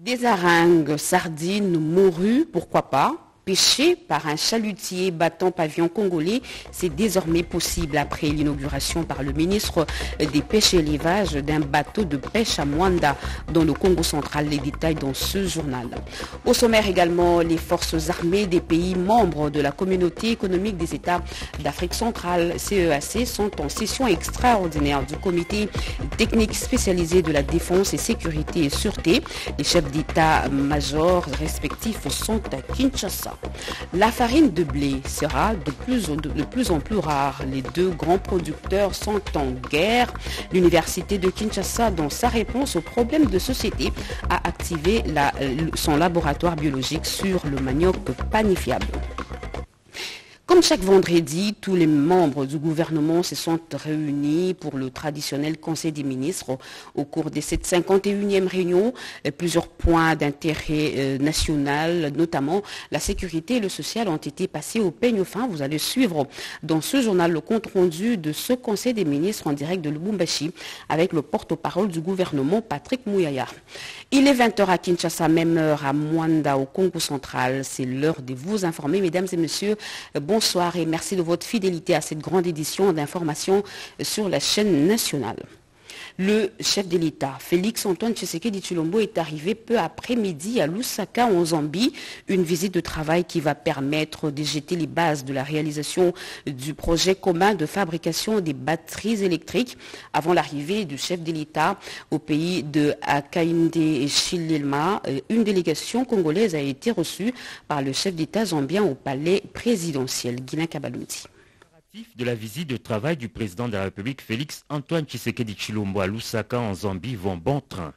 Des harangues, sardines, morues, pourquoi pas pêché par un chalutier battant pavillon congolais, c'est désormais possible après l'inauguration par le ministre des Pêches et l'Élevage d'un bateau de pêche à Mwanda dans le Congo central. Les détails dans ce journal. Au sommaire également, les forces armées des pays membres de la communauté économique des États d'Afrique centrale, CEAC, sont en session extraordinaire du comité technique spécialisé de la défense et sécurité et sûreté. Les chefs d'État-major respectifs sont à Kinshasa. La farine de blé sera de plus, en plus rare. Les deux grands producteurs sont en guerre. L'université de Kinshasa, dans sa réponse aux problèmes de société, a activé son laboratoire biologique sur le manioc panifiable. Comme chaque vendredi, tous les membres du gouvernement se sont réunis pour le traditionnel Conseil des ministres. Au cours de cette 51e réunion, plusieurs points d'intérêt euh, national, notamment la sécurité et le social, ont été passés au peigne fin. Vous allez suivre dans ce journal le compte rendu de ce Conseil des ministres en direct de Lubumbashi avec le porte-parole du gouvernement, Patrick Mouyaya. Il est 20h à Kinshasa, même heure à Mwanda, au Congo central. C'est l'heure de vous informer, mesdames et messieurs. Bonsoir et merci de votre fidélité à cette grande édition d'information sur la chaîne nationale. Le chef de l'État, Félix Antoine Tshisekedi Chulombo, est arrivé peu après-midi à Lusaka, en Zambie, une visite de travail qui va permettre de jeter les bases de la réalisation du projet commun de fabrication des batteries électriques avant l'arrivée du chef de l'État au pays de Akainde et Chilelma. Une délégation congolaise a été reçue par le chef d'État zambien au palais présidentiel, Guilain de la visite de travail du président de la République Félix Antoine Tshisekedi Chilombo à Lusaka en Zambie vont bon train.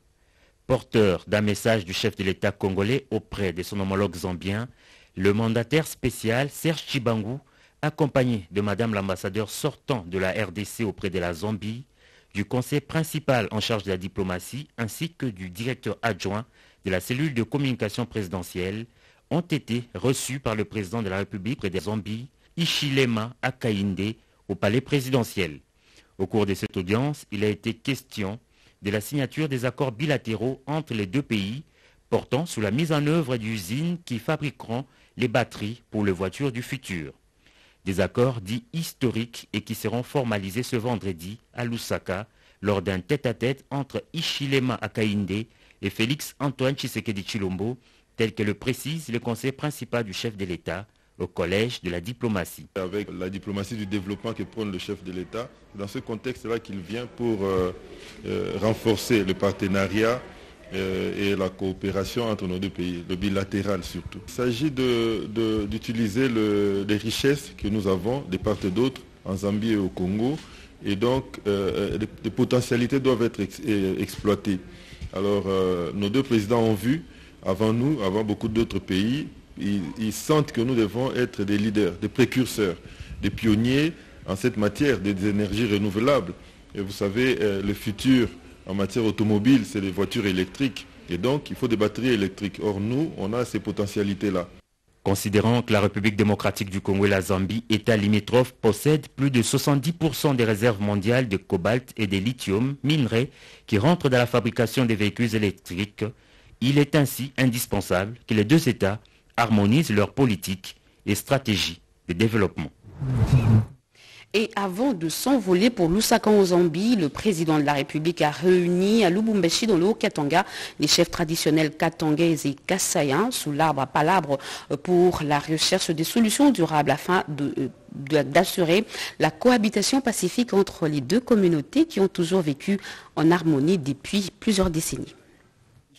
Porteur d'un message du chef de l'État congolais auprès de son homologue zambien, le mandataire spécial Serge Chibangu, accompagné de Madame l'ambassadeur sortant de la RDC auprès de la Zambie, du conseil principal en charge de la diplomatie ainsi que du directeur adjoint de la cellule de communication présidentielle, ont été reçus par le président de la République près de Zambie Ishilema Akainde au palais présidentiel. Au cours de cette audience, il a été question de la signature des accords bilatéraux entre les deux pays portant sur la mise en œuvre d'usines qui fabriqueront les batteries pour les voitures du futur. Des accords dits historiques et qui seront formalisés ce vendredi à Lusaka lors d'un tête-à-tête entre Ishilema Akainde et Félix Antoine Tshisekedi Chilombo, tel que le précise le conseil principal du chef de l'État, au collège de la diplomatie. Avec la diplomatie du développement que prône le chef de l'État, dans ce contexte-là qu'il vient pour euh, euh, renforcer le partenariat euh, et la coopération entre nos deux pays, le bilatéral surtout. Il s'agit d'utiliser les richesses que nous avons de part et d'autre en Zambie et au Congo, et donc les, potentialités doivent être exploitées. Alors nos deux présidents ont vu, avant nous, avant beaucoup d'autres pays, ils, sentent que nous devons être des leaders, des précurseurs, des pionniers en cette matière des énergies renouvelables. Et vous savez, euh, le futur en matière automobile, c'est les voitures électriques. Et donc, il faut des batteries électriques. Or, nous, on a ces potentialités-là. Considérant que la République démocratique du Congo et la Zambie, État limitrophe, possèdent plus de 70% des réserves mondiales de cobalt et de lithium, minerais, qui rentrent dans la fabrication des véhicules électriques, il est ainsi indispensable que les deux États harmonisent leur politique et stratégie de développement. Et avant de s'envoler pour Lusaka en Zambie, le président de la République a réuni à Lubumbashi dans le Haut-Katanga les chefs traditionnels katangais et kassaïens sous l'arbre à palabre pour la recherche des solutions durables afin d'assurer la cohabitation pacifique entre les deux communautés qui ont toujours vécu en harmonie depuis plusieurs décennies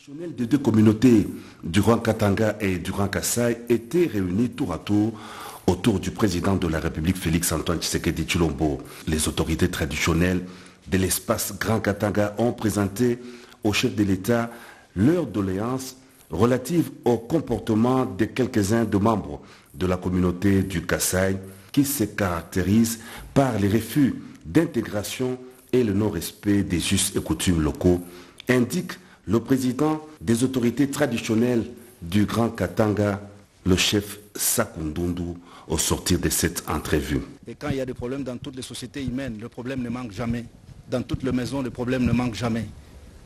des deux communautés du Grand Katanga et du Grand Kassai étaient réunis tour à tour autour du président de la République Félix Antoine Tshisekedi Chulombo. Les autorités traditionnelles de l'espace Grand Katanga ont présenté au chef de l'État leur doléance relative au comportement de quelques-uns de membres de la communauté du Kassai qui se caractérisent par les refus d'intégration et le non-respect des us et coutumes locaux, indique le président des autorités traditionnelles du Grand Katanga, le chef Sakundundu, au sortir de cette entrevue. Et quand il y a des problèmes dans toutes les sociétés humaines, le problème ne manque jamais. Dans toutes les maisons, le problème ne manque jamais.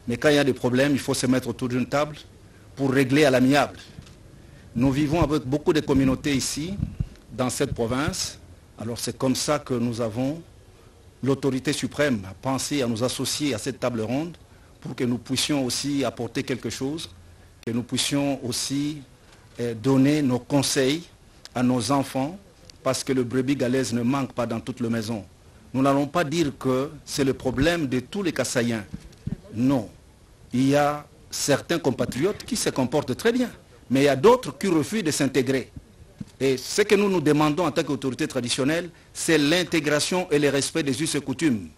Mais quand il y a des problèmes, il faut se mettre autour d'une table pour régler à l'amiable. Nous vivons avec beaucoup de communautés ici, dans cette province. Alors c'est comme ça que nous avons l'autorité suprême à penser à nous associer à cette table ronde pour que nous puissions aussi apporter quelque chose, que nous puissions aussi eh, donner nos conseils à nos enfants, parce que le brebis galaise ne manque pas dans toute la maison. Nous n'allons pas dire que c'est le problème de tous les Kassaïens. Non. Il y a certains compatriotes qui se comportent très bien, mais il y a d'autres qui refusent de s'intégrer. Et ce que nous nous demandons en tant qu'autorité traditionnelle, c'est l'intégration et le respect des us et coutumes.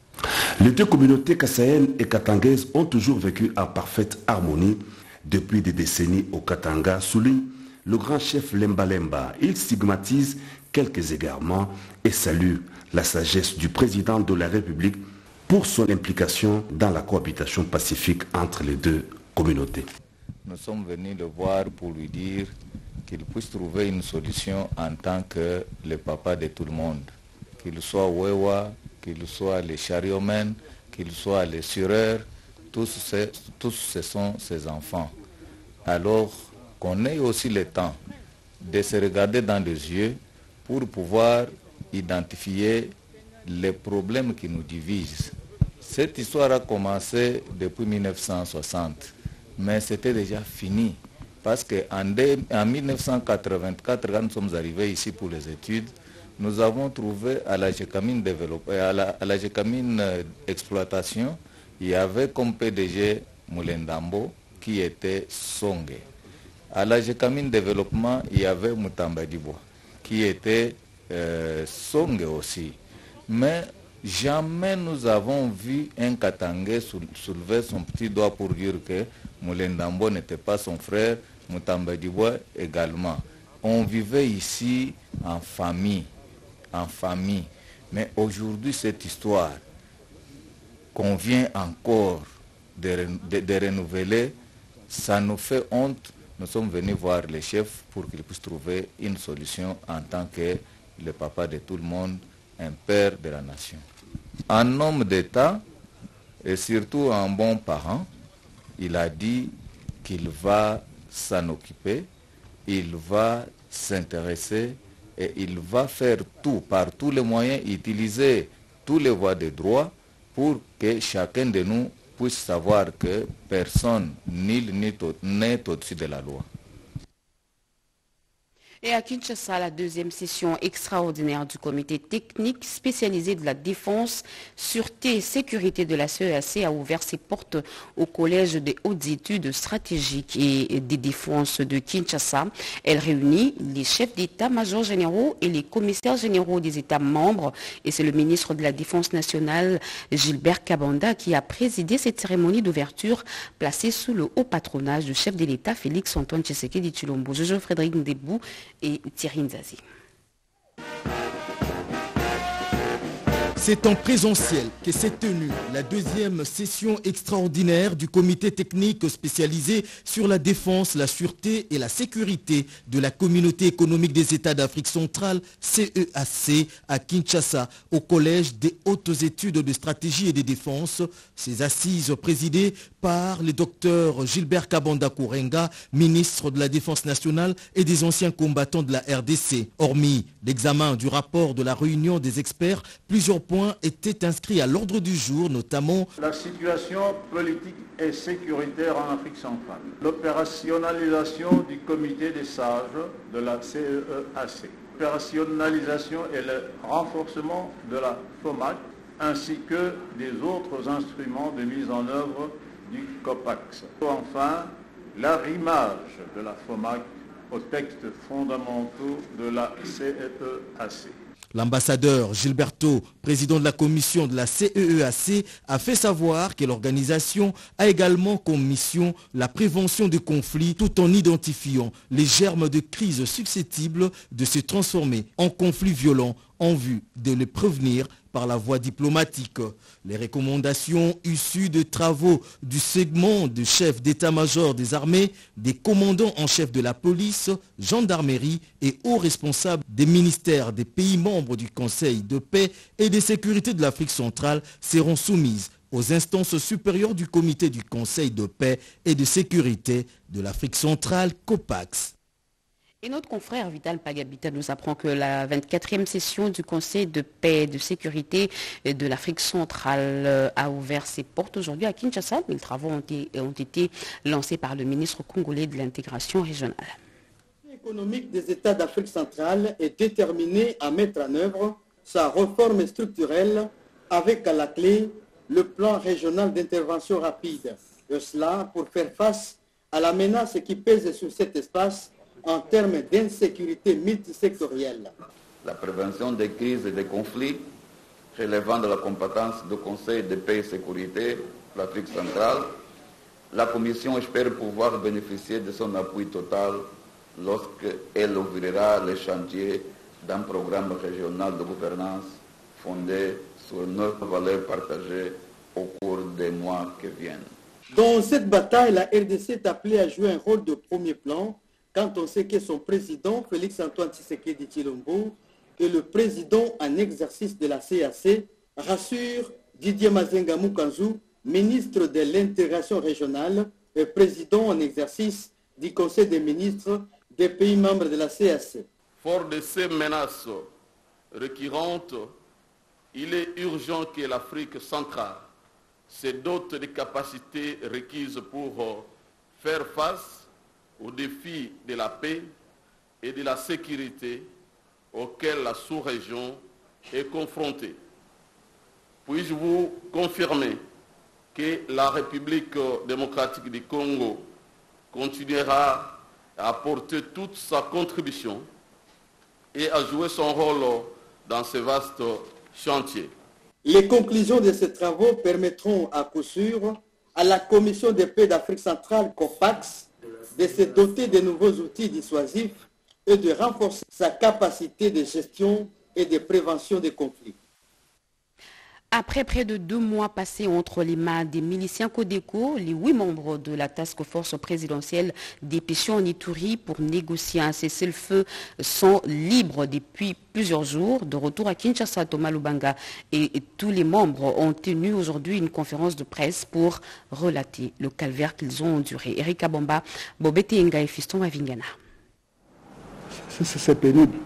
Les deux communautés kassayennes et katangaises ont toujours vécu en parfaite harmonie depuis des décennies au Katanga, souligne le grand chef Lemba Lemba. Il stigmatise quelques égarements et salue la sagesse du président de la République pour son implication dans la cohabitation pacifique entre les deux communautés. Nous sommes venus le voir pour lui dire qu'il puisse trouver une solution en tant que le papa de tout le monde. Qu'il soit Wewa, qu'il soit les chariomen, qu'il soit les sureurs, tous, tous ce sont ses enfants. Alors qu'on ait aussi le temps de se regarder dans les yeux pour pouvoir identifier les problèmes qui nous divisent. Cette histoire a commencé depuis 1960, mais c'était déjà fini. Parce qu'en en 1984, quand nous sommes arrivés ici pour les études, nous avons trouvé à la GECAMINE, à la, à la euh, exploitation, il y avait comme PDG Moulendambo qui était Songe. À la GECAMINE Développement, il y avait Moutamba Dibois qui était euh, Songe aussi. Mais jamais nous avons vu un Katangé soulever son petit doigt pour dire que Moulendambo n'était pas son frère, Moutamba également. On vivait ici en famille, en famille. Mais aujourd'hui, cette histoire qu'on vient encore de, renouveler, ça nous fait honte. Nous sommes venus voir les chefs pour qu'ils puissent trouver une solution en tant que le papa de tout le monde, un père de la nation. Un homme d'État et surtout un bon parent, il a dit qu'il va s'en occuper, il va s'intéresser et il va faire tout, par tous les moyens, utiliser tous les voies de droit pour que chacun de nous puisse savoir que personne, nul n'est au-dessus de la loi. Et à Kinshasa, la deuxième session extraordinaire du comité technique spécialisé de la défense, sûreté et sécurité de la CEAC a ouvert ses portes au Collège des hautes études stratégiques et des défenses de Kinshasa. Elle réunit les chefs d'état-major généraux et les commissaires généraux des États membres. Et c'est le ministre de la Défense nationale, Gilbert Kabanda, qui a présidé cette cérémonie d'ouverture placée sous le haut patronage du chef de l'État, Félix Antoine Tshisekedi Chilombo. Jojo Frédéric Ndebou et Thierry Nzazi. C'est en présentiel que s'est tenue la deuxième session extraordinaire du comité technique spécialisé sur la défense, la sûreté et la sécurité de la communauté économique des États d'Afrique centrale, CEAC, à Kinshasa, au Collège des hautes études de stratégie et de défense. Ces assises présidées par le docteur Gilbert Kabanda Kourenga, ministre de la Défense nationale et des anciens combattants de la RDC. Hormis l'examen du rapport de la réunion des experts, plusieurs points étaient inscrits à l'ordre du jour, notamment la situation politique et sécuritaire en Afrique centrale, l'opérationnalisation du comité des sages de la CEAC, l'opérationnalisation et le renforcement de la FOMAC, ainsi que des autres instruments de mise en œuvre du COPAX. Enfin, l'arrimage de la FOMAC aux textes fondamentaux de la CEAC. L'ambassadeur Gilberto, président de la commission de la CEEAC, a fait savoir que l'organisation a également comme mission la prévention des conflits tout en identifiant les germes de crise susceptibles de se transformer en conflits violents en vue de les prévenir par la voie diplomatique. Les recommandations issues de travaux du segment de chef d'état-major des armées, des commandants en chef de la police, gendarmerie et hauts responsables des ministères des pays membres du Conseil de paix et de sécurité de l'Afrique centrale seront soumises aux instances supérieures du comité du Conseil de paix et de sécurité de l'Afrique centrale, COPAX. Et notre confrère Vital Pagabita nous apprend que la 24e session du Conseil de paix et de sécurité de l'Afrique centrale a ouvert ses portes aujourd'hui à Kinshasa. Les travaux ont été, lancés par le ministre congolais de l'intégration régionale. L'économique des États d'Afrique centrale est déterminée à mettre en œuvre sa réforme structurelle avec à la clé le plan régional d'intervention rapide. De cela pour faire face à la menace qui pèse sur cet espace en termes d'insécurité multisectorielle. La prévention des crises et des conflits relevant de la compétence du Conseil de paix et sécurité de l'Afrique centrale, la Commission espère pouvoir bénéficier de son appui total lorsqu'elle ouvrira les chantiers d'un programme régional de gouvernance fondé sur neuf valeurs partagées au cours des mois qui viennent. Dans cette bataille, la RDC est appelée à jouer un rôle de premier plan quand on sait que son président, Félix-Antoine Tshisekedi Chilombo, est le président en exercice de la CAC, rassure Didier Mazenga Mukanzu, ministre de l'intégration régionale et président en exercice du Conseil des ministres des pays membres de la CAC. Fort de ces menaces récurrentes, il est urgent que l'Afrique centrale se dote des capacités requises pour faire face aux défis de la paix et de la sécurité auxquels la sous-région est confrontée. Puis-je vous confirmer que la République démocratique du Congo continuera à apporter toute sa contribution et à jouer son rôle dans ce vaste chantier? Les conclusions de ces travaux permettront à coup sûr à la Commission de paix d'Afrique centrale, COPAX, de se doter de nouveaux outils dissuasifs et de renforcer sa capacité de gestion et de prévention des conflits. Après près de deux mois passés entre les mains des miliciens Codeco, les huit membres de la task force présidentielle dépêchés en Ituri pour négocier un cessez-le-feu sont libres depuis plusieurs jours. De retour à Kinshasa, Thomas Lubanga et, tous les membres ont tenu aujourd'hui une conférence de presse pour relater le calvaire qu'ils ont enduré. Erika Bomba, Bobete Nga et Fiston Avingana. C'est pénible.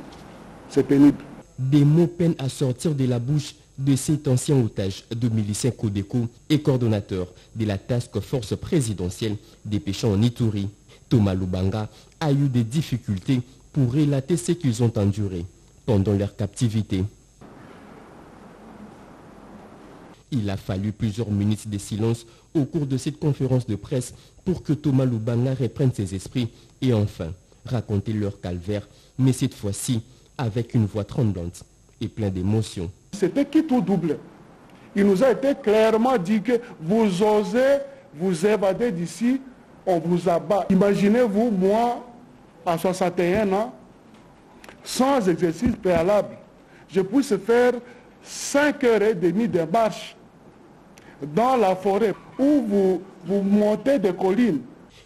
C'est pénible. Des mots peinent à sortir de la bouche de cet ancien otage de miliciens Codeco et coordonnateur de la task force présidentielle dépêchant en Ituri. Thomas Lubanga a eu des difficultés pour relater ce qu'ils ont enduré pendant leur captivité. Il a fallu plusieurs minutes de silence au cours de cette conférence de presse pour que Thomas Lubanga reprenne ses esprits et enfin raconter leur calvaire, mais cette fois-ci avec une voix tremblante et pleine d'émotions. C'était qui tout double? Il nous a été clairement dit que vous osez vous évader d'ici, on vous abat. Imaginez-vous, moi, à 61 ans, sans exercice préalable, je puisse faire 5 heures et demie de marche dans la forêt où vous, vous montez des collines.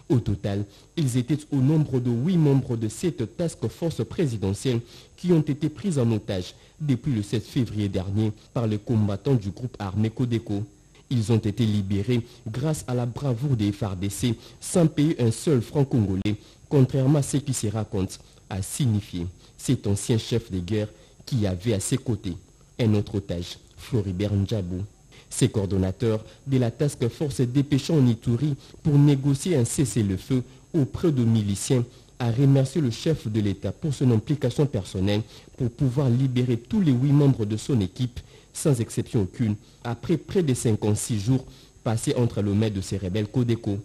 Au total, ils étaient au nombre de huit membres de cette task force présidentielle qui ont été pris en otage depuis le 7 février dernier par les combattants du groupe armé Codeco. Ils ont été libérés grâce à la bravoure des FARDC sans payer un seul franc congolais, contrairement à ce qui se raconte, a signifié cet ancien chef de guerre qui avait à ses côtés un autre otage, Floribert Ndjabou. Ces coordonnateurs de la task force dépêchant en Ituri pour négocier un cessez-le-feu auprès de miliciens a remercié le chef de l'État pour son implication personnelle pour pouvoir libérer tous les huit membres de son équipe, sans exception aucune, après près de 56 jours passés entre le maître de ces rebelles Codeco.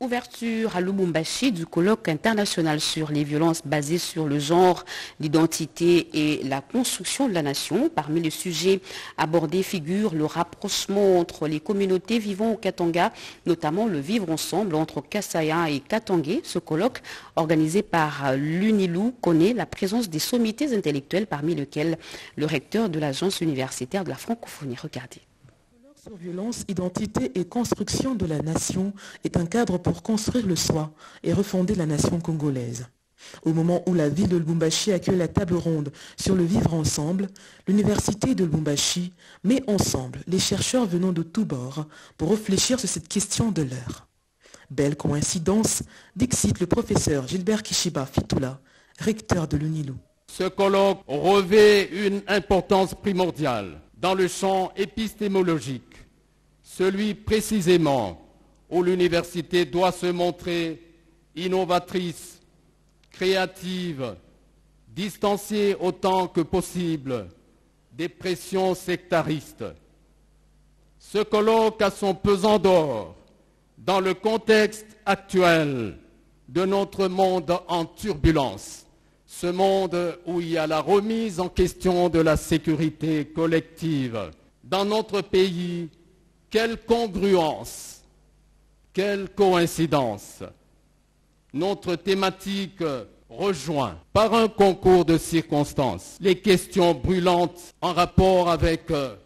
Ouverture à Lubumbashi du colloque international sur les violences basées sur le genre, l'identité et la construction de la nation. Parmi les sujets abordés figure le rapprochement entre les communautés vivant au Katanga, notamment le vivre ensemble entre Kassaya et Katangé. Ce colloque, organisé par l'UNILU, connaît la présence des sommités intellectuelles, parmi lesquelles le recteur de l'agence universitaire de la francophonie. Regardez sur violence, identité et construction de la nation est un cadre pour construire le soi et refonder la nation congolaise. Au moment où la ville de Lubumbashi accueille la table ronde sur le vivre ensemble, l'université de Lubumbashi met ensemble les chercheurs venant de tous bords pour réfléchir sur cette question de l'heure. Belle coïncidence, dixit le professeur Gilbert Kishiba Fitula, recteur de l'UNILU. Ce colloque revêt une importance primordiale dans le champ épistémologique, celui précisément où l'université doit se montrer innovatrice, créative, distanciée autant que possible des pressions sectaristes. Ce colloque a son pesant d'or dans le contexte actuel de notre monde en turbulence, ce monde où il y a la remise en question de la sécurité collective. Dans notre pays, quelle congruence, quelle coïncidence. Notre thématique rejoint par un concours de circonstances les questions brûlantes en rapport avec euh,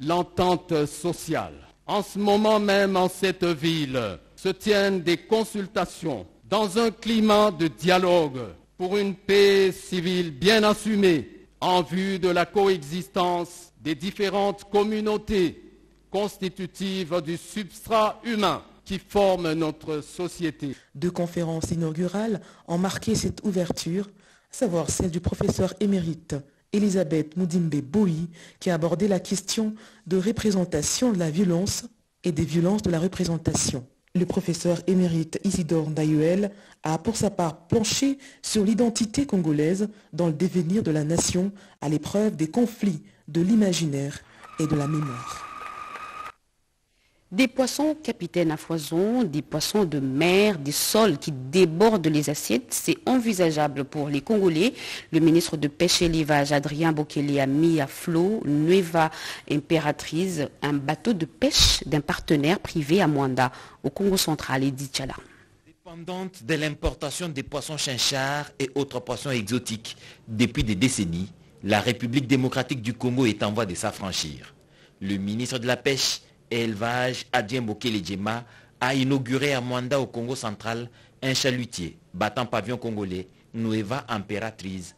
l'entente sociale. En ce moment même, en cette ville, se tiennent des consultations dans un climat de dialogue pour une paix civile bien assumée en vue de la coexistence des différentes communautés constitutives du substrat humain qui forment notre société. Deux conférences inaugurales ont marqué cette ouverture, à savoir celle du professeur émérite Elisabeth Moudimbe Boui, qui a abordé la question de représentation de la violence et des violences de la représentation. Le professeur émérite Isidore Ndayuel a pour sa part penché sur l'identité congolaise dans le devenir de la nation à l'épreuve des conflits de l'imaginaire et de la mémoire. Des poissons capitaines à foison, des poissons de mer, des sols qui débordent les assiettes, c'est envisageable pour les Congolais. Le ministre de Pêche et Élevage, Adrien Bokele, a mis à flot Nueva Impératrice, un bateau de pêche d'un partenaire privé à Mwanda, au Congo central, et Chala. Dépendante de l'importation des poissons chinchards et autres poissons exotiques depuis des décennies, la République démocratique du Congo est en voie de s'affranchir. Le ministre de la Pêche élevage, Adien Bokele Djema a inauguré à Mwanda au Congo central un chalutier battant pavillon congolais Nueva Impératrice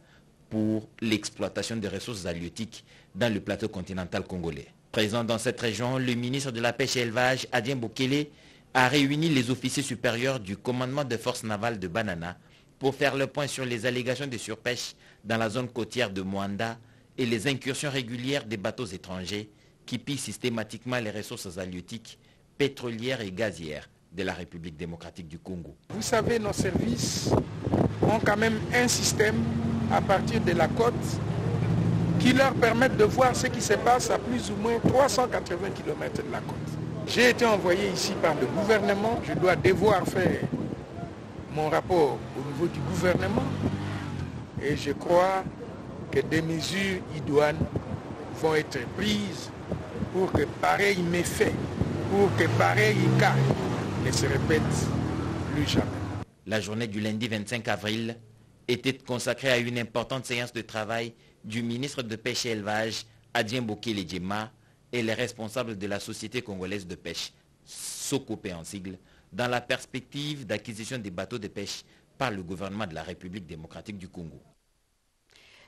pour l'exploitation des ressources halieutiques dans le plateau continental congolais. Présent dans cette région, le ministre de la Pêche et Élevage, Adien Bokele, a réuni les officiers supérieurs du commandement des forces navales de Banana pour faire le point sur les allégations de surpêche dans la zone côtière de Mwanda et les incursions régulières des bateaux étrangers qui pillent systématiquement les ressources halieutiques, pétrolières et gazières de la République démocratique du Congo. Vous savez, nos services ont quand même un système à partir de la côte qui leur permettent de voir ce qui se passe à plus ou moins 380 km de la côte. J'ai été envoyé ici par le gouvernement, je dois devoir faire mon rapport au niveau du gouvernement et je crois que des mesures idoines vont être prises pour que pareil méfait, pour que pareil cas ne se répète plus jamais. La journée du lundi 25 avril était consacrée à une importante séance de travail du ministre de Pêche et Élevage, Adien Bokele Djema, et les responsables de la Société congolaise de pêche, SOCOPE en sigle, dans la perspective d'acquisition des bateaux de pêche par le gouvernement de la République démocratique du Congo.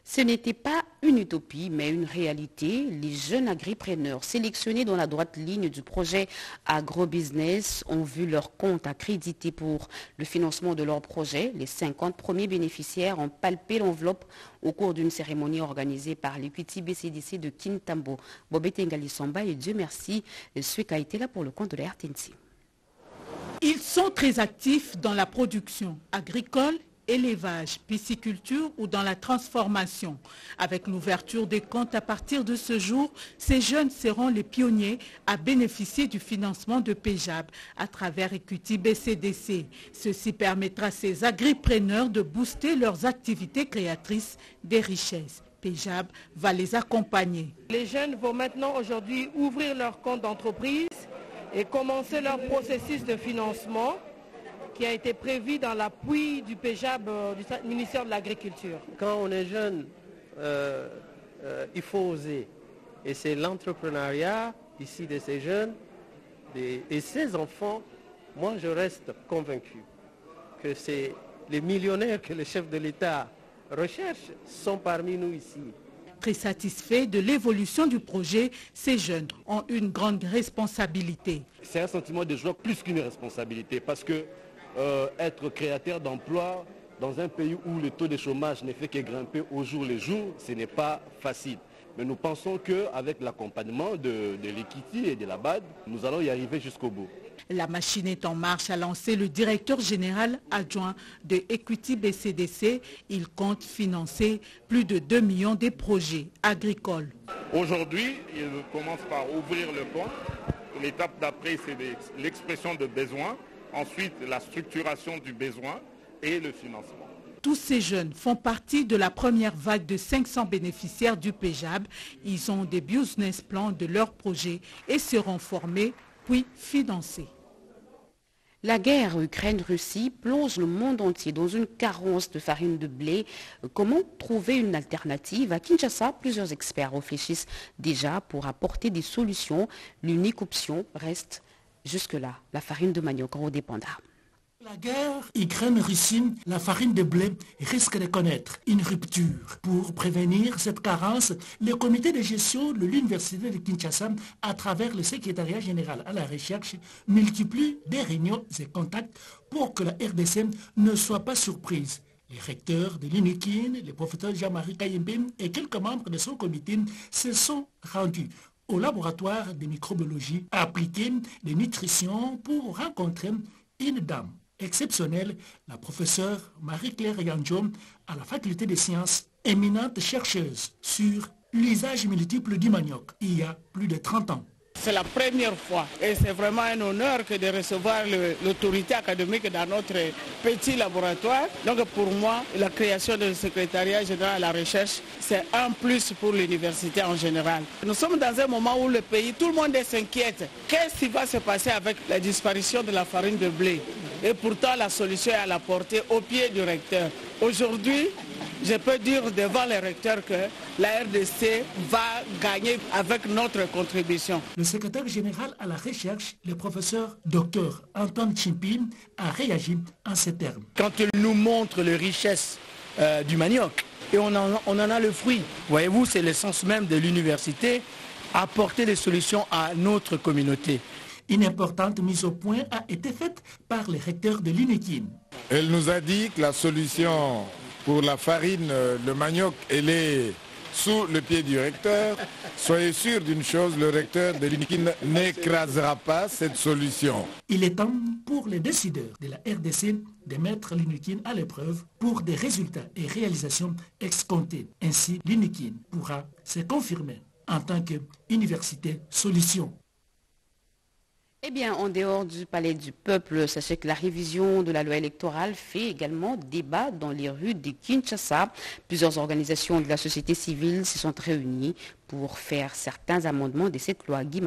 Ce n'était pas une utopie, mais une réalité. Les jeunes agripreneurs sélectionnés dans la droite ligne du projet agrobusiness ont vu leur compte accrédité pour le financement de leur projet. Les 50 premiers bénéficiaires ont palpé l'enveloppe au cours d'une cérémonie organisée par l'Equity BCDC de Kintambo. Bobette Ngalisamba et Dieu merci, Sueka a été là pour le compte de la RTNC. Ils sont très actifs dans la production agricole élevage, pisciculture ou dans la transformation. Avec l'ouverture des comptes à partir de ce jour, ces jeunes seront les pionniers à bénéficier du financement de PEJAB à travers Equity BCDC. Ceci permettra à ces agripreneurs de booster leurs activités créatrices des richesses. PEJAB va les accompagner. Les jeunes vont maintenant aujourd'hui ouvrir leur compte d'entreprise et commencer leur processus de financement qui a été prévu dans l'appui du PEJAB euh, du ministère de l'Agriculture. Quand on est jeune, euh, euh, il faut oser. Et c'est l'entrepreneuriat ici de ces jeunes et ces enfants, moi je reste convaincu que c'est les millionnaires que le chef de l'État recherche sont parmi nous ici. Très satisfait de l'évolution du projet, ces jeunes ont une grande responsabilité. C'est un sentiment de joie plus qu'une responsabilité parce que euh, être créateur d'emplois dans un pays où le taux de chômage ne fait que grimper au jour le jour, ce n'est pas facile. Mais nous pensons qu'avec l'accompagnement de, de l'Equity et de la BAD, nous allons y arriver jusqu'au bout. La machine est en marche, a lancé le directeur général adjoint de Equity BCDC. Il compte financer plus de 2 millions de projets agricoles. Aujourd'hui, il commence par ouvrir le pont. L'étape d'après, c'est l'expression de besoins. Ensuite, la structuration du besoin et le financement. Tous ces jeunes font partie de la première vague de 500 bénéficiaires du PEJAB. Ils ont des business plans de leurs projets et seront formés puis financés. La guerre Ukraine-Russie plonge le monde entier dans une carence de farine de blé. Comment trouver une alternative? À Kinshasa, plusieurs experts réfléchissent déjà pour apporter des solutions. L'unique option reste jusque-là la farine de manioc redépendable. La guerre Ukraine-Russie, la farine de blé risque de connaître une rupture. Pour prévenir cette carence, le comité de gestion de l'Université de Kinshasa, à travers le secrétariat général à la recherche, multiplie des réunions et contacts pour que la RDC ne soit pas surprise. Les recteurs de l'UNIKIN, le professeur Jean-Marie Kayembe et quelques membres de son comité se sont rendus au laboratoire de microbiologie appliquée de nutrition pour rencontrer une dame exceptionnelle, la professeure Marie-Claire Yanjo à la faculté des sciences, éminente chercheuse sur l'usage multiple du manioc il y a plus de 30 ans. C'est la première fois et c'est vraiment un honneur que de recevoir l'autorité académique dans notre petit laboratoire. Donc pour moi, la création du secrétariat général à la recherche, c'est un plus pour l'université en général. Nous sommes dans un moment où le pays, tout le monde s'inquiète. Qu'est-ce qui va se passer avec la disparition de la farine de blé? Et pourtant, la solution est à la portée au pied du recteur. Aujourd'hui, je peux dire devant les recteurs que la RDC va gagner avec notre contribution. Le secrétaire général à la recherche, le professeur Dr Antoine Chimpin, a réagi en ces termes. Quand il nous montre les richesses euh, du manioc, et on en, on en a le fruit, voyez-vous, c'est l'essence même de l'université, apporter des solutions à notre communauté. Une importante mise au point a été faite par les recteurs de l'UNIKIN. Elle nous a dit que la solution pour la farine, le manioc, elle est sous le pied du recteur. Soyez sûr d'une chose, le recteur de l'UNIKIN n'écrasera pas cette solution. Il est temps pour les décideurs de la RDC de mettre l'UNIKIN à l'épreuve pour des résultats et réalisations escomptés. Ainsi, l'UNIKIN pourra se confirmer en tant qu'université solution. Eh bien, en dehors du palais du peuple, sachez que la révision de la loi électorale fait également débat dans les rues de Kinshasa. Plusieurs organisations de la société civile se sont réunies pour faire certains amendements de cette loi. Guy.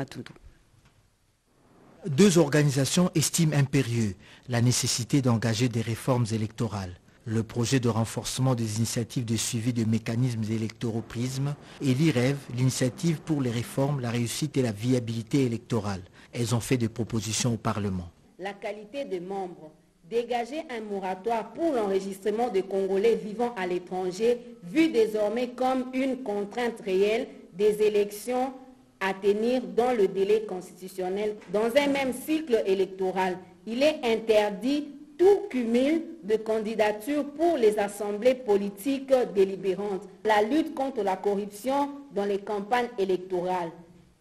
Deux organisations estiment impérieux la nécessité d'engager des réformes électorales. Le projet de renforcement des initiatives de suivi de mécanismes électoraux prisme et l'IREV, l'initiative pour les réformes, la réussite et la viabilité électorale. Elles ont fait des propositions au Parlement. La qualité des membres, dégager un moratoire pour l'enregistrement des Congolais vivant à l'étranger, vu désormais comme une contrainte réelle des élections à tenir dans le délai constitutionnel. Dans un même cycle électoral, il est interdit tout cumul de candidatures pour les assemblées politiques délibérantes, la lutte contre la corruption dans les campagnes électorales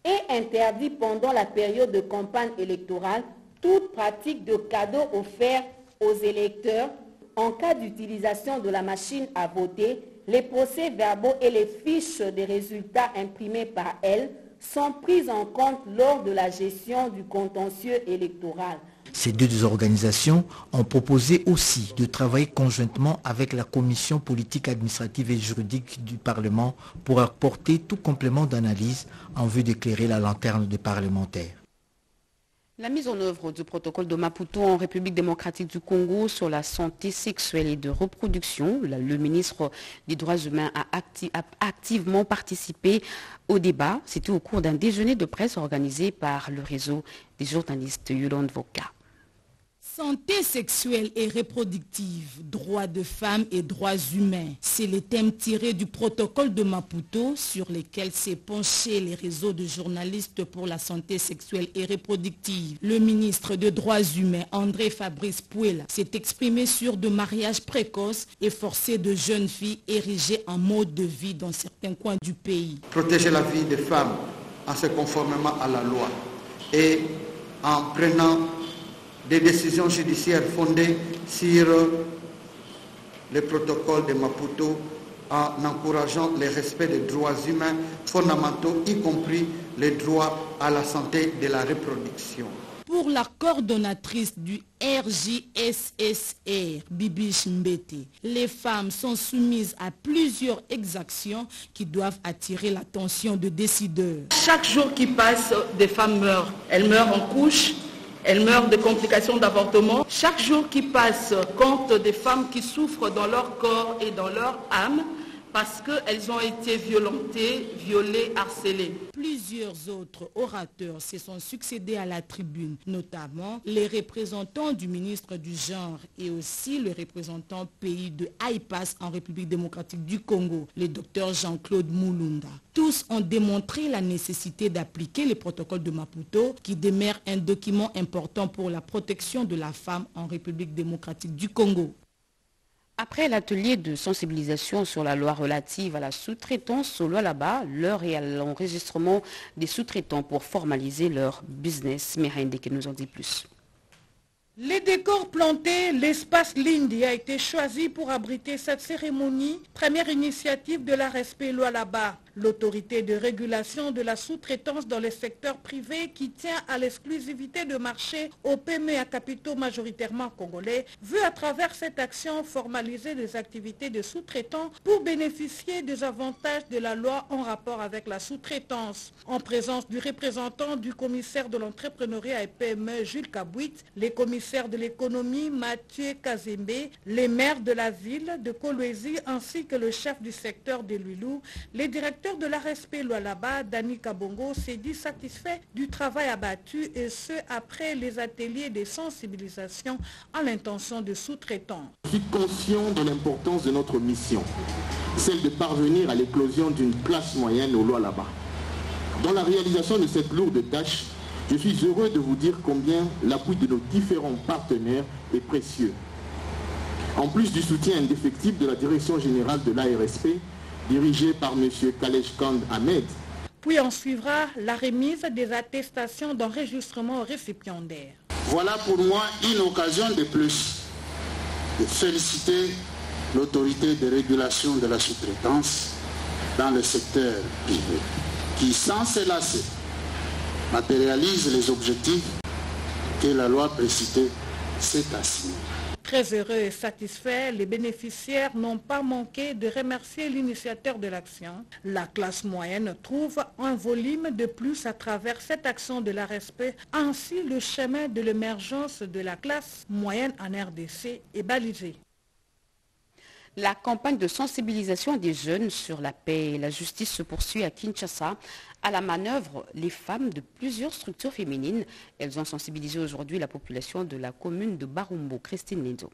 et interdit pendant la période de campagne électorale toute pratique de cadeaux offerts aux électeurs en cas d'utilisation de la machine à voter. Les procès-verbaux et les fiches des résultats imprimés par elle sont prises en compte lors de la gestion du contentieux électoral. Ces deux organisations ont proposé aussi de travailler conjointement avec la Commission politique, administrative et juridique du Parlement pour apporter tout complément d'analyse en vue d'éclairer la lanterne des parlementaires. La mise en œuvre du protocole de Maputo en République démocratique du Congo sur la santé sexuelle et de reproduction, le ministre des Droits humains a, activement participé au débat. C'était au cours d'un déjeuner de presse organisé par le réseau des journalistes Yolande Voka. Santé sexuelle et reproductive, droits de femmes et droits humains. C'est le thème tiré du protocole de Maputo sur lequel s'est penché les réseaux de journalistes pour la santé sexuelle et reproductive. Le ministre des droits humains, André Fabrice Pouela, s'est exprimé sur de mariages précoces et forcés de jeunes filles érigées en mode de vie dans certains coins du pays. Protéger la vie des femmes en se conformément à la loi et en prenant des décisions judiciaires fondées sur le protocole de Maputo en encourageant le respect des droits humains fondamentaux, y compris les droits à la santé de la reproduction. Pour la coordonnatrice du RJSSR, Bibish Mbete, les femmes sont soumises à plusieurs exactions qui doivent attirer l'attention de décideurs. Chaque jour qui passe, des femmes meurent. Elles meurent en couche, elles meurent de complications d'avortement. Chaque jour qui passe compte des femmes qui souffrent dans leur corps et dans leur âme parce qu'elles ont été violentées, violées, harcelées. Plusieurs autres orateurs se sont succédés à la tribune, notamment les représentants du ministre du Genre et aussi le représentant pays de Haïpas en République démocratique du Congo, le docteur Jean-Claude Moulunda. Tous ont démontré la nécessité d'appliquer les protocoles de Maputo qui demeure un document important pour la protection de la femme en République démocratique du Congo. Après l'atelier de sensibilisation sur la loi relative à la sous-traitance au loi là-bas, l'heure est à l'enregistrement des sous-traitants pour formaliser leur business. Mérende qui nous en dit plus. Les décors plantés, l'espace Lindy a été choisi pour abriter cette cérémonie, première initiative de la Respect Loi là-bas. L'autorité de régulation de la sous-traitance dans le secteur privé qui tient à l'exclusivité de marché aux PME à capitaux majoritairement congolais veut à travers cette action formaliser les activités de sous-traitants pour bénéficier des avantages de la loi en rapport avec la sous-traitance. En présence du représentant du commissaire de l'entrepreneuriat et PME Jules Kabouit, les commissaires de l'économie Mathieu Kazembe, les maires de la ville de Kolwezi ainsi que le chef du secteur de Lulou, les directeurs de la respect là-bas, Dani Kabongo, s'est dit satisfait du travail abattu et ce après les ateliers de sensibilisation à l'intention de sous-traitants. Je suis conscient de l'importance de notre mission, celle de parvenir à l'éclosion d'une classe moyenne au là-bas. Dans la réalisation de cette lourde tâche, je suis heureux de vous dire combien l'appui de nos différents partenaires est précieux. En plus du soutien indéfectible de la Direction générale de l'ARSP, dirigé par M. Kalej Kand Ahmed. Puis on suivra la remise des attestations d'enregistrement récipiendaire. Voilà pour moi une occasion de plus de féliciter l'autorité de régulation de la sous-traitance dans le secteur privé, qui sans se lasser matérialise les objectifs que la loi précitée s'est assignée. Très heureux et satisfaits, les bénéficiaires n'ont pas manqué de remercier l'initiateur de l'action. La classe moyenne trouve un volume de plus à travers cette action de la respect. Ainsi, le chemin de l'émergence de la classe moyenne en RDC est balisé. La campagne de sensibilisation des jeunes sur la paix et la justice se poursuit à Kinshasa. À la manœuvre, les femmes de plusieurs structures féminines. Elles ont sensibilisé aujourd'hui la population de la commune de Barumbo. Christine Lindo.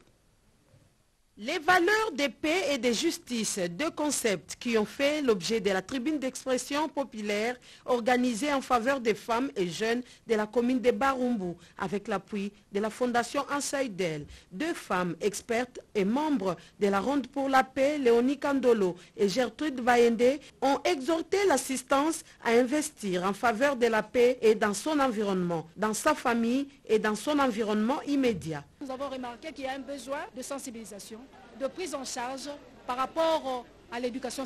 Les valeurs de paix et de justice, deux concepts qui ont fait l'objet de la tribune d'expression populaire organisée en faveur des femmes et jeunes de la commune de Barumbu avec l'appui de la fondation Ansaïdel. Deux femmes expertes et membres de la Ronde pour la paix, Léonie Kandolo et Gertrude Vaende, ont exhorté l'assistance à investir en faveur de la paix et dans son environnement, dans sa famille et dans son environnement immédiat. Nous avons remarqué qu'il y a un besoin de sensibilisation, de prise en charge par rapport à l'éducation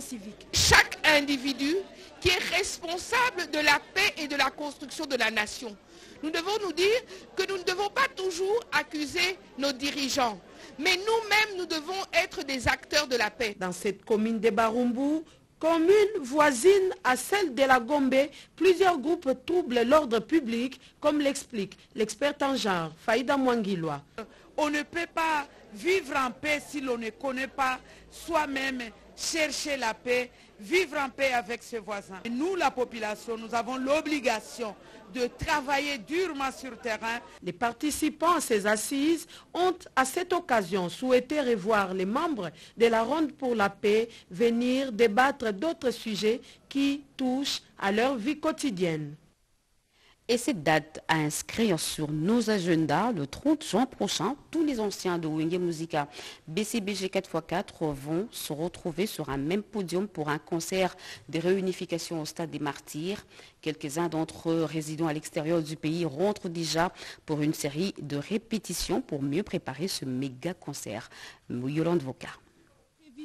civique. Chaque individu qui est responsable de la paix et de la construction de la nation. Nous devons nous dire que nous ne devons pas toujours accuser nos dirigeants, mais nous-mêmes, nous devons être des acteurs de la paix. Dans cette commune de Barumbu, Commune voisine à celle de la Gombe, plusieurs groupes troublent l'ordre public, comme l'explique l'expert en genre, Faïda Mwangiloa. On ne peut pas vivre en paix si l'on ne connaît pas soi-même chercher la paix, vivre en paix avec ses voisins. Nous, la population, nous avons l'obligation de travailler durement sur terrain. Les participants à ces assises ont à cette occasion souhaité revoir les membres de la Ronde pour la paix venir débattre d'autres sujets qui touchent à leur vie quotidienne. Et cette date à inscrire sur nos agendas, le 30 juin prochain, tous les anciens de Wenge Musica BCBG 4x4 vont se retrouver sur un même podium pour un concert de réunification au stade des martyrs. Quelques-uns d'entre eux résidant à l'extérieur du pays rentrent déjà pour une série de répétitions pour mieux préparer ce méga concert.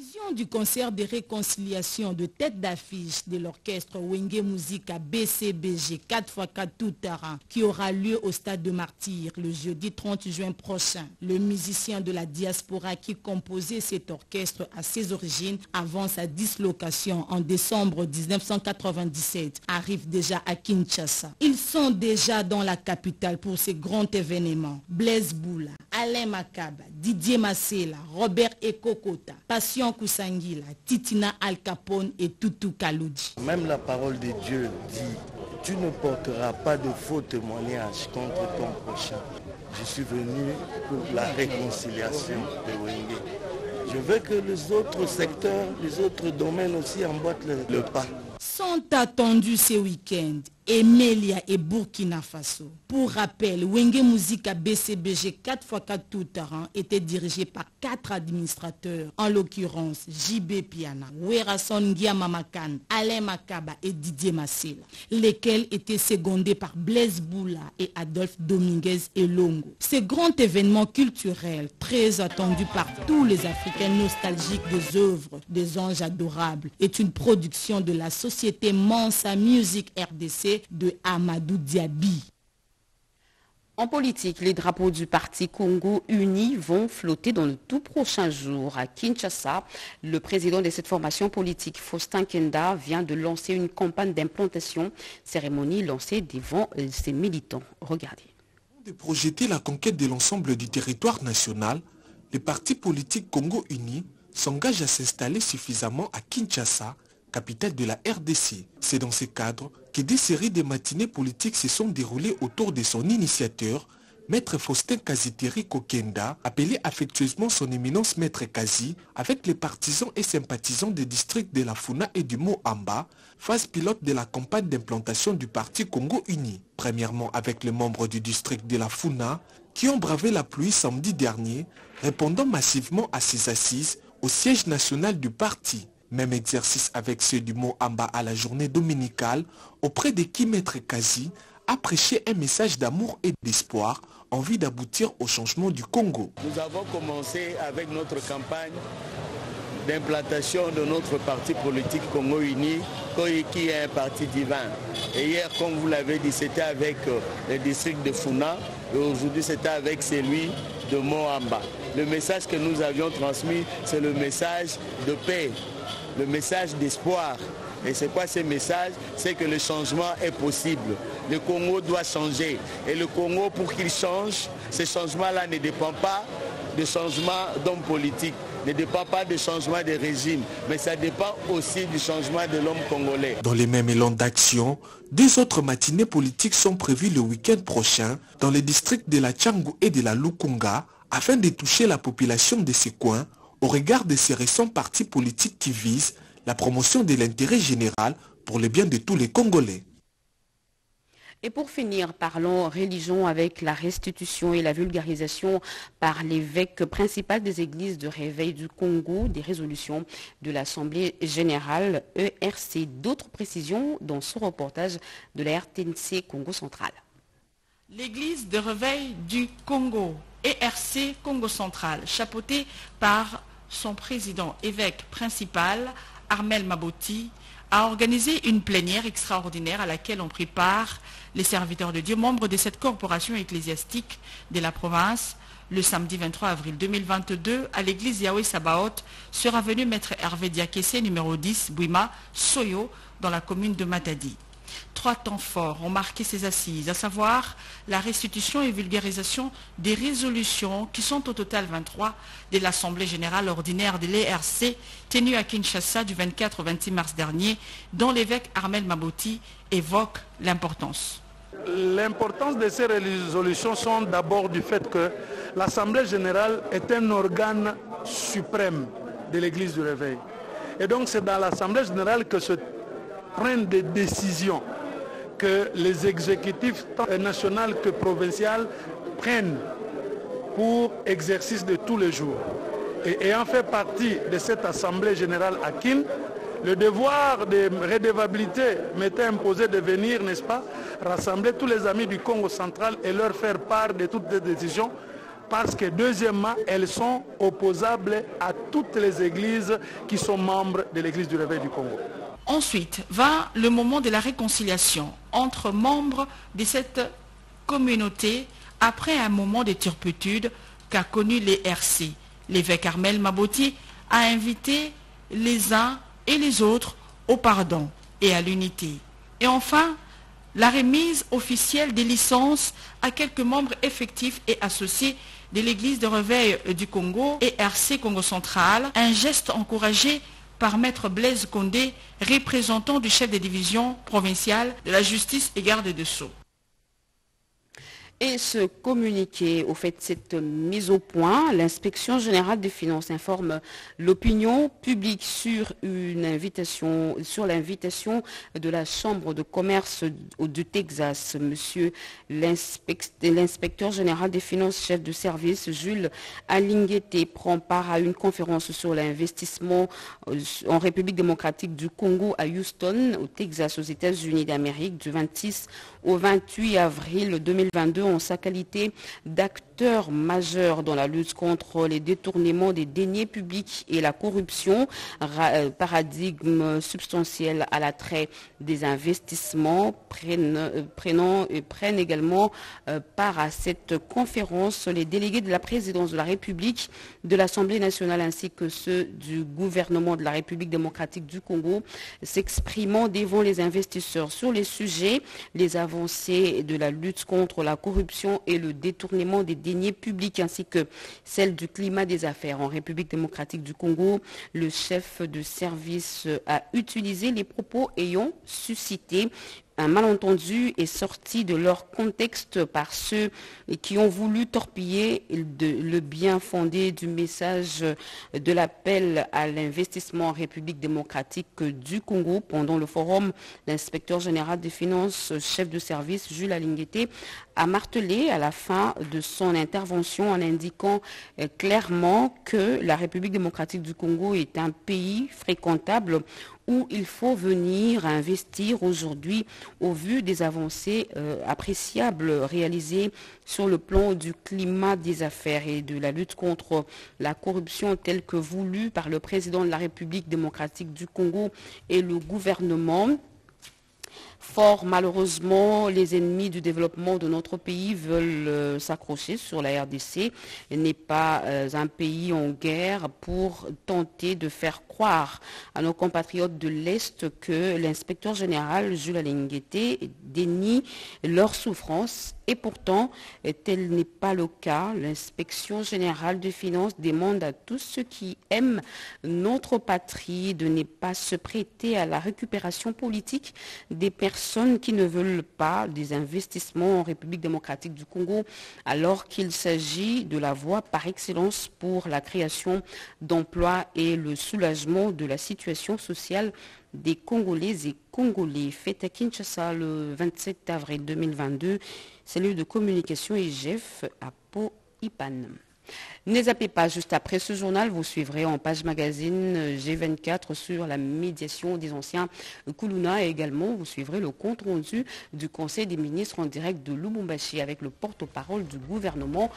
Voka du concert de réconciliation de tête d'affiche de l'orchestre Wenge Musica BCBG 4x4 tout terrain qui aura lieu au stade de Martyr le jeudi 30 juin prochain. Le musicien de la diaspora qui composait cet orchestre à ses origines avant sa dislocation en décembre 1997 arrive déjà à Kinshasa. Ils sont déjà dans la capitale pour ces grands événements. Blaise Boula, Alain Makaba, Didier Massela, Robert Ekokota, Passion Kusangila, Titina Al Capone et Tutu Kaloudi. Même la parole de Dieu dit, tu ne porteras pas de faux témoignages contre ton prochain. Je suis venu pour la réconciliation de Wenge. Je veux que les autres secteurs, les autres domaines aussi emboîtent le, le pas. Sont attendus ce week-end Emelia et Burkina Faso. Pour rappel, Wenge Musica BCBG 4x4 tout terrain était dirigé par quatre administrateurs, en l'occurrence JB Piana, Werason Mamakan, Alain Makaba et Didier Massela, lesquels étaient secondés par Blaise Boula et Adolphe Dominguez et Longo. Ce grand événement culturel, très attendu par tous les Africains nostalgiques des œuvres des anges adorables, est une production de la société Mansa Music RDC de Amadou Diaby. En politique, les drapeaux du parti Congo Uni vont flotter dans le tout prochain jour. À Kinshasa, le président de cette formation politique, Faustin Kenda, vient de lancer une campagne d'implantation, cérémonie lancée devant ses militants. Regardez. De projeter la conquête de l'ensemble du territoire national, les partis politiques Congo Uni s'engagent à s'installer suffisamment à Kinshasa capitale de la RDC. C'est dans ce cadre que des séries de matinées politiques se sont déroulées autour de son initiateur, Maître Faustin Kaziteri Kokenda, appelé affectueusement son éminence Maître Kazi, avec les partisans et sympathisants des districts de la Funa et du Moamba, phase pilote de la campagne d'implantation du parti Congo Uni. Premièrement avec les membres du district de la Funa, qui ont bravé la pluie samedi dernier, répondant massivement à ces assises au siège national du parti. Même exercice avec ceux du mot Amba à la journée dominicale, auprès de qui Maître Kazi a prêché un message d'amour et d'espoir en vue d'aboutir au changement du Congo. Nous avons commencé avec notre campagne d'implantation de notre parti politique Congo Uni, qui est un parti divin. Et hier, comme vous l'avez dit, c'était avec euh, le district de Funa, et aujourd'hui c'était avec celui de Moamba. Le message que nous avions transmis, c'est le message de paix, le message d'espoir. Et c'est quoi ce message C'est que le changement est possible. Le Congo doit changer. Et le Congo, pour qu'il change, ce changement-là ne dépend pas de changement d'homme politique, ne dépend pas du changement de régime, mais ça dépend aussi du changement de l'homme congolais. Dans les mêmes élans d'action, deux autres matinées politiques sont prévues le week-end prochain dans les districts de la Tchangou et de la Lukunga afin de toucher la population de ces coins au regard de ces récents partis politiques qui visent la promotion de l'intérêt général pour le bien de tous les Congolais. Et pour finir, parlons religion avec la restitution et la vulgarisation par l'évêque principal des églises de réveil du Congo des résolutions de l'Assemblée générale ERC. D'autres précisions dans ce reportage de la RTNC Congo central. L'église de réveil du Congo, ERC Congo central, chapeautée par son président évêque principal, Armel Maboti, a organisé une plénière extraordinaire à laquelle ont pris part les serviteurs de Dieu, membres de cette corporation ecclésiastique de la province. Le samedi 23 avril 2022, à l'église Yahweh Sabaoth, sera venu maître Hervé Diakessé, numéro 10, Bouima, Soyo, dans la commune de Matadi. Trois temps forts ont marqué ces assises, à savoir la restitution et vulgarisation des résolutions qui sont au total 23 de l'Assemblée générale ordinaire de l'ERC tenue à Kinshasa du 24 au 26 mars dernier, dont l'évêque Armel Maboti évoque l'importance. L'importance de ces résolutions sont d'abord du fait que l'Assemblée générale est un organe suprême de l'Église du Réveil. Et donc c'est dans l'Assemblée générale que se prennent des décisions que les exécutifs tant nationaux que provinciaux prennent pour exercice de tous les jours. Et ayant fait partie de cette Assemblée générale à Kin, le devoir de redevabilité m'était imposé de venir, n'est-ce pas, rassembler tous les amis du Congo central et leur faire part de toutes les décisions parce que deuxièmement, elles sont opposables à toutes les églises qui sont membres de l'église du réveil du Congo. Ensuite va le moment de la réconciliation entre membres de cette communauté après un moment de turpitude qu'a connu les RC. L'évêque Armel Maboti a invité les uns et les autres au pardon et à l'unité. Et enfin, la remise officielle des licences à quelques membres effectifs et associés de l'Église de réveil du Congo et RC Congo Central, un geste encouragé par Maître Blaise Condé, représentant du chef de division provinciale de la justice et garde de Sceaux et se communiquer au fait de cette mise au point. L'inspection générale des finances informe l'opinion publique sur une invitation, sur l'invitation de la Chambre de commerce du Texas. Monsieur l'inspecteur général des finances, chef de service, Jules Alinguete, prend part à une conférence sur l'investissement euh, en République démocratique du Congo à Houston, au Texas, aux États-Unis d'Amérique, du 26 au 28 avril 2022 en sa qualité d'acteur majeur dans la lutte contre les détournements des deniers publics et la corruption, euh, paradigme substantiel à l'attrait des investissements, prennent, euh, prennent également euh, part à cette conférence. Les délégués de la présidence de la République, de l'Assemblée nationale ainsi que ceux du gouvernement de la République démocratique du Congo, s'exprimant devant les investisseurs sur les sujets, les avancées de la lutte contre la corruption et le détournement des deniers publics ainsi que celle du climat des affaires en République démocratique du Congo. Le chef de service a utilisé les propos ayant suscité un malentendu est sorti de leur contexte par ceux qui ont voulu torpiller le bien fondé du message de l'appel à l'investissement en République démocratique du Congo pendant le forum. L'inspecteur général des finances, chef de service, Jules Alingueté, a martelé à la fin de son intervention en indiquant euh, clairement que la République démocratique du Congo est un pays fréquentable il faut venir investir aujourd'hui au vu des avancées euh, appréciables réalisées sur le plan du climat des affaires et de la lutte contre la corruption telle que voulue par le président de la République démocratique du Congo et le gouvernement. Fort malheureusement, les ennemis du développement de notre pays veulent euh, s'accrocher sur la RDC. N'est pas euh, un pays en guerre pour tenter de faire à nos compatriotes de l'Est que l'inspecteur général Jules Alingueté dénie leur souffrance et pourtant, tel n'est pas le cas. L'inspection générale des finances demande à tous ceux qui aiment notre patrie de ne pas se prêter à la récupération politique des personnes qui ne veulent pas des investissements en République démocratique du Congo, alors qu'il s'agit de la voie par excellence pour la création d'emplois et le soulagement de la situation sociale des Congolais et Congolais. Fête à Kinshasa le 27 avril 2022, cellule de communication IGF à Pau-Ipan. Ne zappez pas, juste après ce journal, vous suivrez en page magazine G24 sur la médiation des anciens Kuluna et également vous suivrez le compte rendu du Conseil des ministres en direct de Lubumbashi avec le porte-parole du gouvernement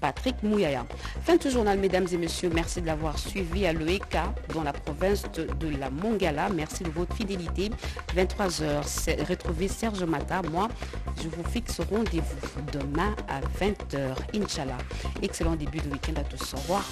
Patrick Mouyaya. Fin de ce journal, mesdames et messieurs, merci de l'avoir suivi à l'EEK dans la province de, la Mongala. Merci de votre fidélité. 23h, retrouvez Serge Mata. Moi, je vous fixe rendez-vous demain à 20h, Inch'Allah. Excellent début de week-end à tous. Au revoir.